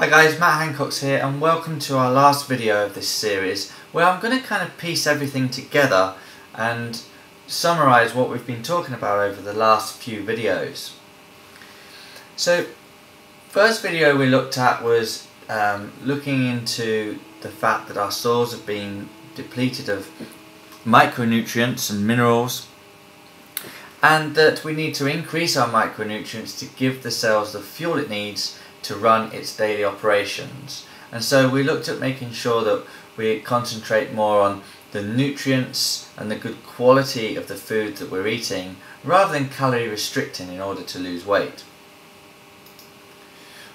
Hi guys, Matt Hancocks here and welcome to our last video of this series where I'm going to kind of piece everything together and summarise what we've been talking about over the last few videos. So, first video we looked at was um, looking into the fact that our soils have been depleted of micronutrients and minerals and that we need to increase our micronutrients to give the cells the fuel it needs to run its daily operations. And so we looked at making sure that we concentrate more on the nutrients and the good quality of the food that we're eating rather than calorie restricting in order to lose weight.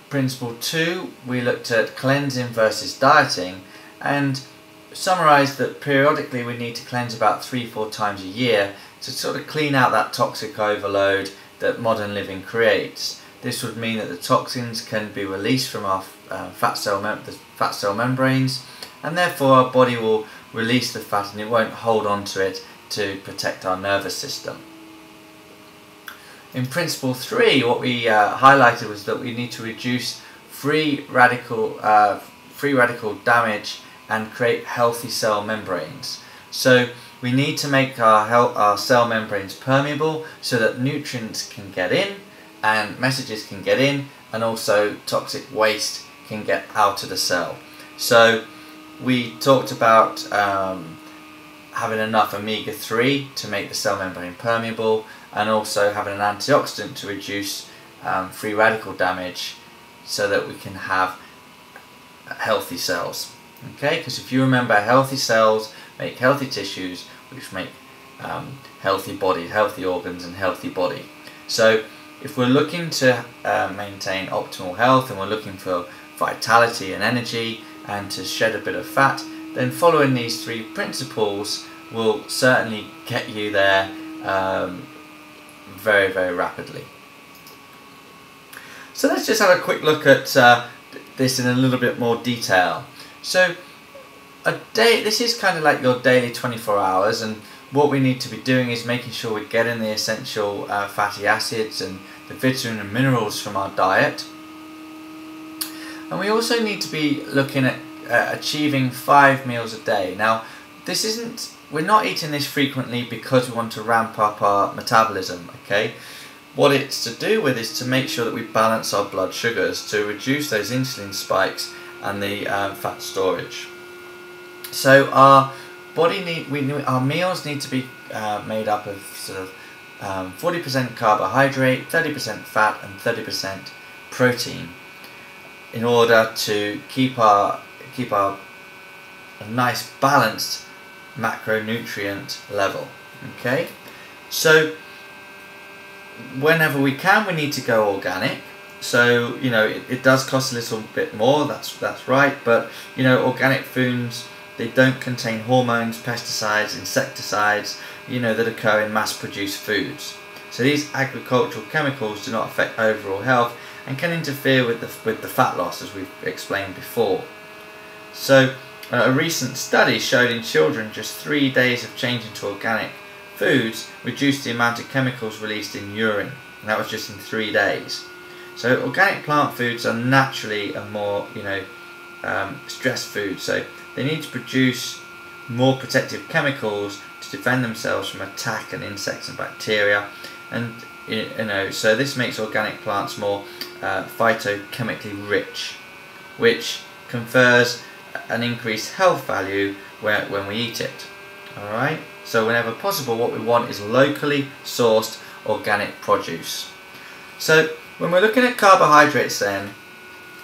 Principle 2, we looked at cleansing versus dieting and summarised that periodically we need to cleanse about 3-4 times a year to sort of clean out that toxic overload that modern living creates. This would mean that the toxins can be released from our uh, fat, cell the fat cell membranes and therefore our body will release the fat and it won't hold on to it to protect our nervous system. In principle 3 what we uh, highlighted was that we need to reduce free radical, uh, free radical damage and create healthy cell membranes. So we need to make our, our cell membranes permeable so that nutrients can get in and messages can get in and also toxic waste can get out of the cell. So we talked about um, having enough omega-3 to make the cell membrane permeable and also having an antioxidant to reduce um, free radical damage so that we can have healthy cells. Okay, because if you remember healthy cells make healthy tissues which make um, healthy body, healthy organs and healthy body. So if we're looking to uh, maintain optimal health and we're looking for vitality and energy and to shed a bit of fat, then following these three principles will certainly get you there um, very, very rapidly. So let's just have a quick look at uh, this in a little bit more detail. So a day, this is kind of like your daily 24 hours and what we need to be doing is making sure we're getting the essential uh, fatty acids and the vitamin and minerals from our diet. And we also need to be looking at uh, achieving five meals a day. Now, this isn't, we're not eating this frequently because we want to ramp up our metabolism, okay? What it's to do with is to make sure that we balance our blood sugars to reduce those insulin spikes and the uh, fat storage. So our body need, we, our meals need to be uh, made up of sort of 40% um, carbohydrate, 30% fat and 30% protein in order to keep our keep our a nice balanced macronutrient level okay? So whenever we can we need to go organic. So you know it, it does cost a little bit more that's that's right but you know organic foods they don't contain hormones pesticides insecticides you know, that occur in mass-produced foods. So these agricultural chemicals do not affect overall health and can interfere with the, with the fat loss as we've explained before. So uh, a recent study showed in children just three days of changing to organic foods reduced the amount of chemicals released in urine and that was just in three days. So organic plant foods are naturally a more, you know, um, stress food so they need to produce more protective chemicals defend themselves from attack and insects and bacteria. And you know so this makes organic plants more uh, phytochemically rich which confers an increased health value where, when we eat it. Alright? So whenever possible what we want is locally sourced organic produce. So when we're looking at carbohydrates then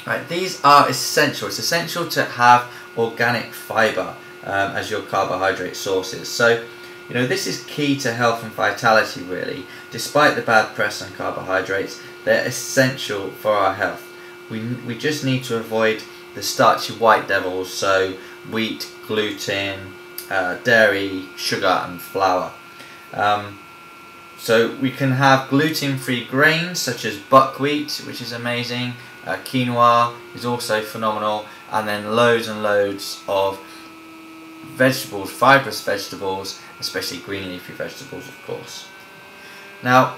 right these are essential. It's essential to have organic fiber um, as your carbohydrate sources. So you know, this is key to health and vitality really. Despite the bad press on carbohydrates, they're essential for our health. We, we just need to avoid the starchy white devils, so wheat, gluten, uh, dairy, sugar and flour. Um, so we can have gluten-free grains such as buckwheat, which is amazing, uh, quinoa is also phenomenal, and then loads and loads of vegetables, fibrous vegetables, especially green leafy vegetables of course. Now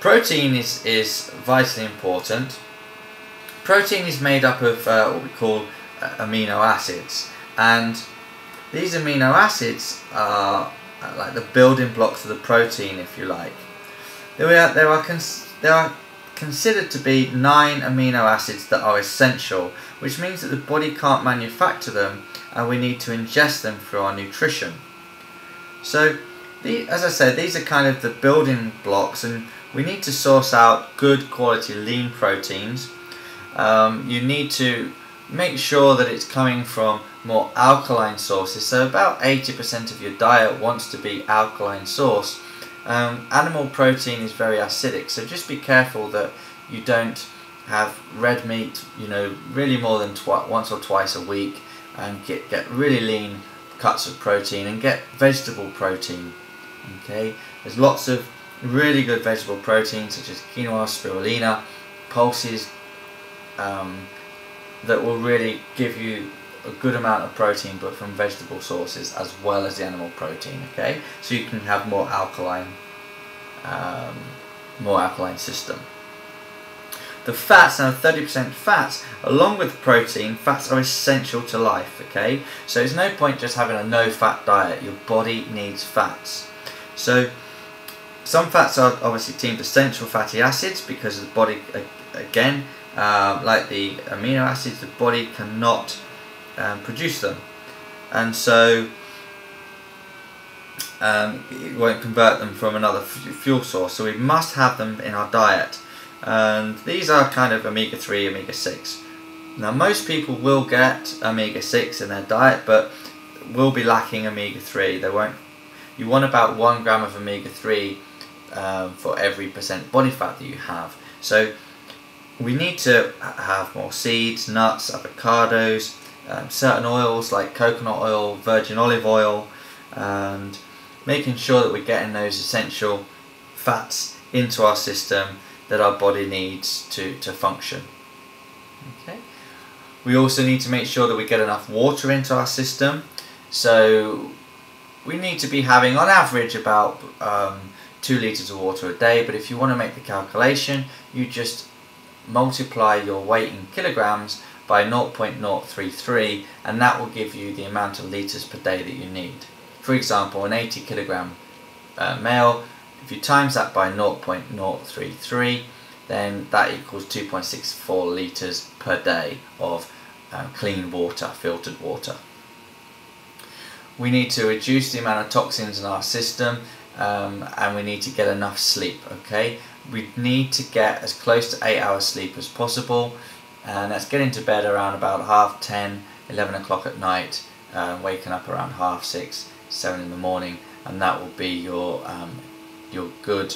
protein is, is vitally important protein is made up of uh, what we call uh, amino acids, and these amino acids are uh, like the building blocks of the protein, if you like. There are there are there are considered to be nine amino acids that are essential, which means that the body can't manufacture them, and we need to ingest them through our nutrition. So, the, as I said, these are kind of the building blocks, and we need to source out good quality lean proteins. Um, you need to make sure that it's coming from more alkaline sources. So about 80% of your diet wants to be alkaline source. Um, animal protein is very acidic, so just be careful that you don't have red meat, you know, really more than once or twice a week and get, get really lean cuts of protein and get vegetable protein. Okay, there's lots of really good vegetable proteins such as quinoa, spirulina, pulses um, that will really give you a good amount of protein but from vegetable sources as well as the animal protein okay so you can have more alkaline um, more alkaline system the fats now 30% fats along with protein fats are essential to life okay? So it's no point just having a no fat diet. Your body needs fats. So some fats are obviously deemed essential fatty acids because the body again uh, like the amino acids the body cannot um, produce them. And so um, it won't convert them from another fuel source. So we must have them in our diet and these are kind of omega-3 omega-6 now most people will get omega-6 in their diet but will be lacking omega-3 they won't you want about one gram of omega-3 um, for every percent body fat that you have. So we need to have more seeds, nuts, avocados, um, certain oils like coconut oil, virgin olive oil, and making sure that we're getting those essential fats into our system that our body needs to, to function. Okay. We also need to make sure that we get enough water into our system. So we need to be having on average about um, 2 litres of water a day but if you want to make the calculation you just multiply your weight in kilograms by 0.033 and that will give you the amount of litres per day that you need. For example, an 80 kilogram uh, male, if you times that by 0.033 then that equals 2.64 litres per day of uh, clean water, filtered water. We need to reduce the amount of toxins in our system um, and we need to get enough sleep, okay? we need to get as close to 8 hours sleep as possible and that's getting to bed around about half 10, 11 o'clock at night, uh, waking up around half 6, 7 in the morning and that will be your, um, your good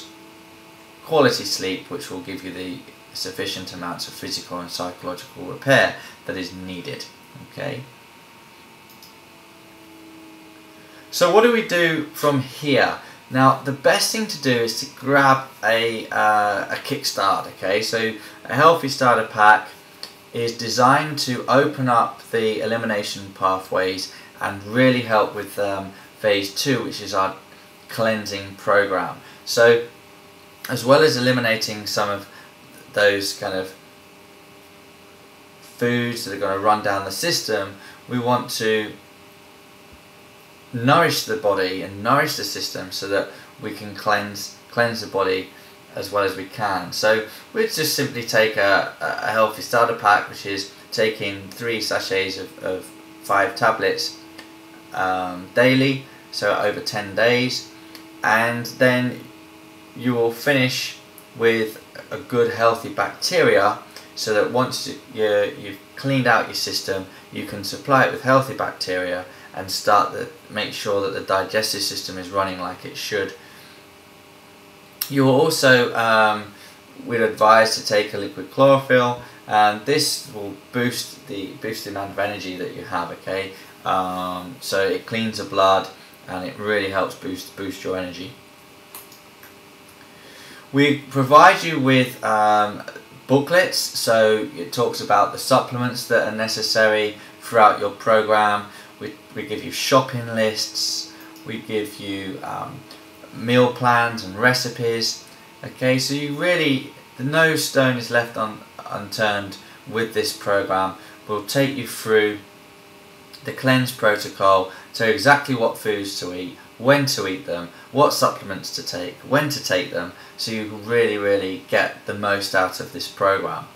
quality sleep which will give you the sufficient amounts of physical and psychological repair that is needed. Okay. So what do we do from here? Now the best thing to do is to grab a, uh, a kickstart, okay? So a healthy starter pack is designed to open up the elimination pathways and really help with um, phase two, which is our cleansing program. So as well as eliminating some of those kind of foods that are going to run down the system, we want to nourish the body and nourish the system so that we can cleanse cleanse the body as well as we can. So we'd just simply take a, a healthy starter pack which is taking three sachets of, of five tablets um, daily so over 10 days and then you will finish with a good healthy bacteria so that once you, you've cleaned out your system you can supply it with healthy bacteria and start to make sure that the digestive system is running like it should. You will also, um, we'd advise to take a liquid chlorophyll and this will boost the boost the amount of energy that you have okay um, so it cleans the blood and it really helps boost boost your energy we provide you with um, booklets so it talks about the supplements that are necessary throughout your program we, we give you shopping lists, we give you um, meal plans and recipes. Okay, so you really, no stone is left un, unturned with this program. We'll take you through the cleanse protocol, you exactly what foods to eat, when to eat them, what supplements to take, when to take them, so you really, really get the most out of this program.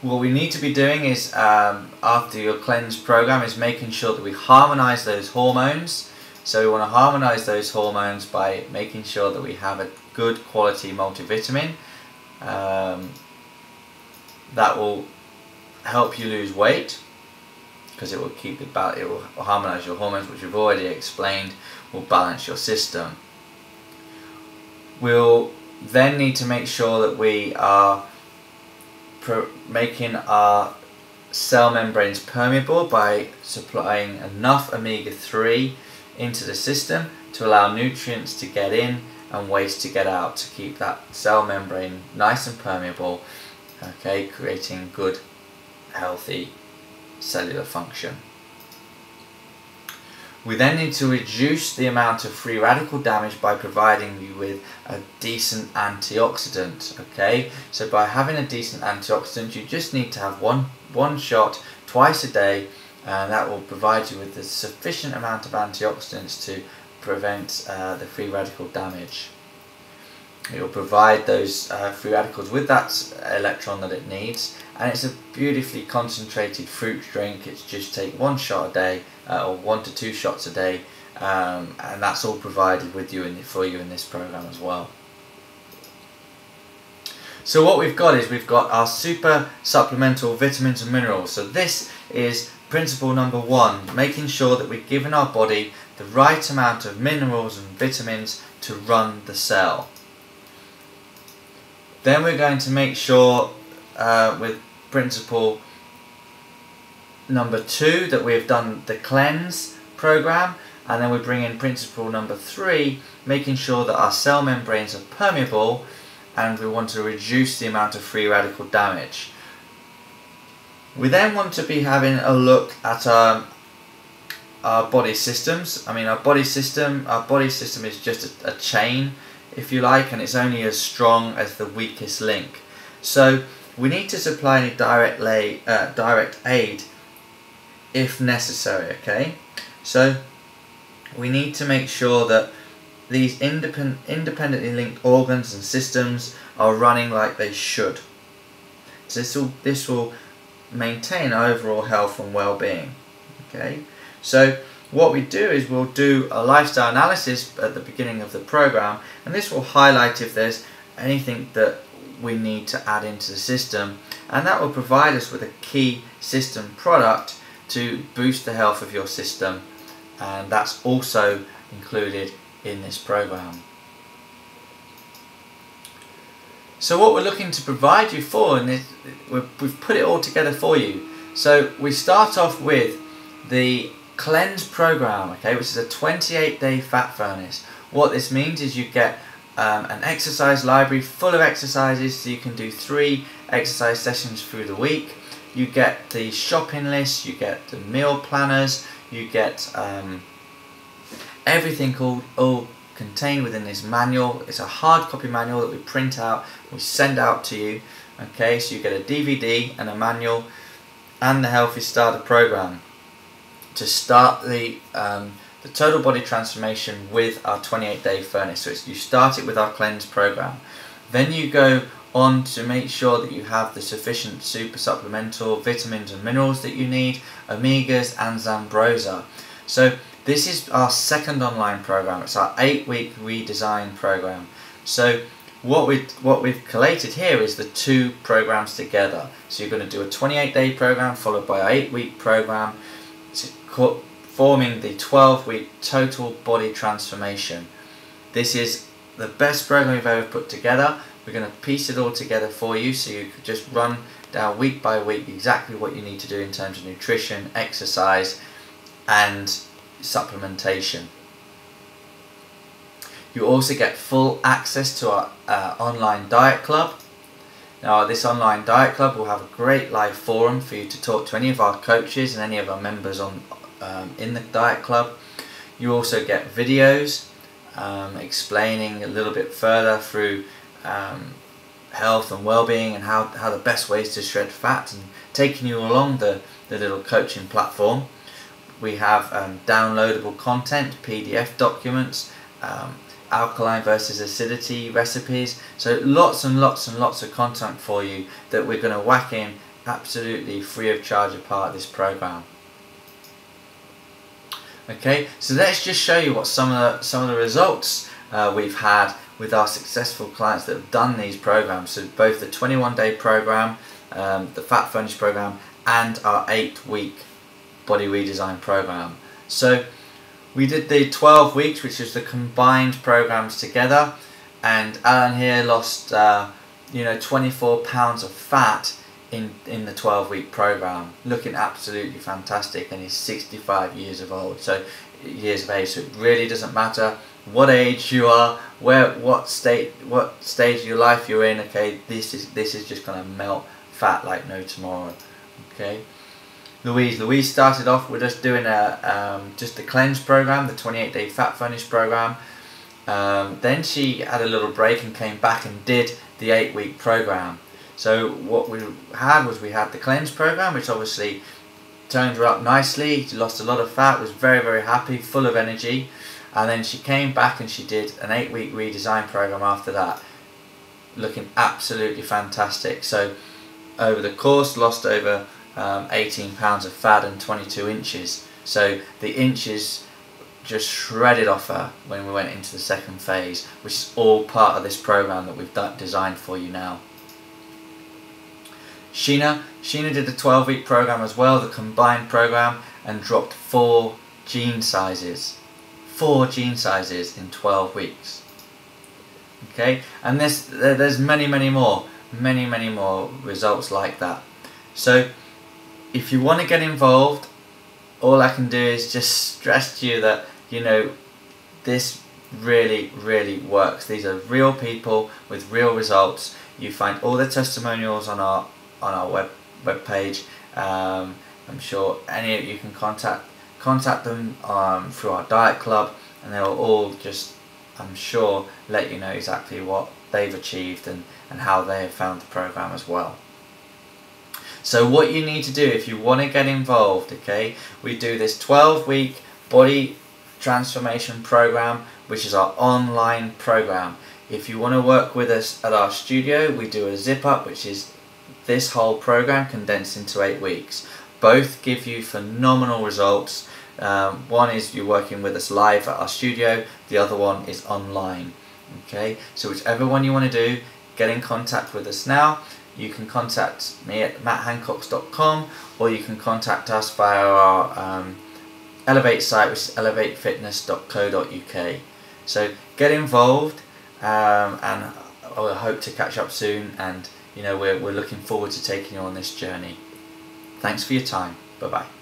What we need to be doing is, um, after your cleanse program, is making sure that we harmonize those hormones. So we want to harmonize those hormones by making sure that we have a good quality multivitamin. Um, that will help you lose weight because it will keep it back. It will harmonize your hormones, which we've already explained, will balance your system. We'll then need to make sure that we are making our cell membranes permeable by supplying enough omega-3 into the system to allow nutrients to get in and waste to get out to keep that cell membrane nice and permeable okay creating good healthy cellular function we then need to reduce the amount of free radical damage by providing you with a decent antioxidant. Okay, so by having a decent antioxidant, you just need to have one one shot twice a day, and that will provide you with a sufficient amount of antioxidants to prevent uh, the free radical damage. It will provide those uh, free radicals with that electron that it needs and it's a beautifully concentrated fruit drink. It's just take one shot a day uh, or one to two shots a day um, and that's all provided with you in for you in this program as well. So what we've got is we've got our super supplemental vitamins and minerals. So this is principle number one, making sure that we've given our body the right amount of minerals and vitamins to run the cell. Then we're going to make sure uh, with principle number two that we've done the cleanse program and then we bring in principle number three making sure that our cell membranes are permeable and we want to reduce the amount of free radical damage. We then want to be having a look at our, our body systems. I mean our body system, our body system is just a, a chain if you like and it's only as strong as the weakest link. So we need to supply any direct, lay, uh, direct aid if necessary, okay? So we need to make sure that these independ independently linked organs and systems are running like they should. So this will, this will maintain overall health and well-being, okay? So what we do is we'll do a lifestyle analysis at the beginning of the program and this will highlight if there's anything that we need to add into the system and that will provide us with a key system product to boost the health of your system and that's also included in this program. So what we're looking to provide you for, and we've put it all together for you. So we start off with the cleanse program, okay, which is a 28 day fat furnace. What this means is you get um, an exercise library full of exercises so you can do three exercise sessions through the week. You get the shopping list, you get the meal planners, you get um, everything all, all contained within this manual. It's a hard copy manual that we print out, we send out to you. Okay, so you get a DVD and a manual and the Healthy Starter program to start the um, the total body transformation with our 28 day furnace. So you start it with our cleanse program. Then you go on to make sure that you have the sufficient super supplemental vitamins and minerals that you need, omegas and Zambroza. So this is our second online program. It's our eight week redesign program. So what we what we've collated here is the two programs together. So you're going to do a 28 day program followed by an eight week program forming the 12 week total body transformation. This is the best program we've ever put together. We're going to piece it all together for you so you can just run down week by week exactly what you need to do in terms of nutrition, exercise and supplementation. You also get full access to our uh, online diet club. Now this online diet club will have a great live forum for you to talk to any of our coaches and any of our members on um, in the Diet Club. You also get videos um, explaining a little bit further through um, health and well-being and how, how the best ways to shred fat and taking you along the, the little coaching platform. We have um, downloadable content, PDF documents, um, alkaline versus acidity recipes. So lots and lots and lots of content for you that we're going to whack in absolutely free of charge as part of this program. Okay, so let's just show you what some of the, some of the results uh, we've had with our successful clients that have done these programs. So both the 21 day program, um, the Fat Furnace program, and our eight week body redesign program. So we did the 12 weeks, which is the combined programs together, and Alan here lost, uh, you know, 24 pounds of fat in in the 12 week program, looking absolutely fantastic, and he's 65 years of old, so years of age. So it really doesn't matter what age you are, where, what state, what stage of your life you're in. Okay, this is this is just gonna melt fat like no tomorrow. Okay. Louise. Louise started off with us doing a um, just a cleanse program, the 28 day fat furnace program. Um, then she had a little break and came back and did the eight week program. So what we had was we had the cleanse program, which obviously turned her up nicely. She lost a lot of fat, was very very happy, full of energy, and then she came back and she did an eight week redesign program after that, looking absolutely fantastic. So over the course, lost over um, 18 pounds of fat and 22 inches. So the inches just shredded off her when we went into the second phase, which is all part of this program that we've designed for you now. Sheena, Sheena did the 12 week program as well, the combined program, and dropped four jean sizes. Four jean sizes in 12 weeks. Okay, and this, there's many, many more, many, many more results like that. So if you want to get involved, all I can do is just stress to you that, you know, this really, really works. These are real people with real results. You find all the testimonials on our on our web web page. Um, I'm sure any of you can contact contact them um, through our diet club, and they'll all just, I'm sure, let you know exactly what they've achieved and, and how they have found the program as well. So what you need to do if you want to get involved, okay, we do this 12 week body transformation program, which is our online program. If you want to work with us at our studio, we do a zip up, which is this whole program condensed into eight weeks. Both give you phenomenal results. Um, one is you're working with us live at our studio, the other one is online. Okay, so whichever one you want to do, get in contact with us now you can contact me at matthancox.com or you can contact us via our um, Elev8 site, which is elevatefitness.co.uk. So get involved, um, and I hope to catch up soon. And you know we're we're looking forward to taking you on this journey. Thanks for your time. Bye bye.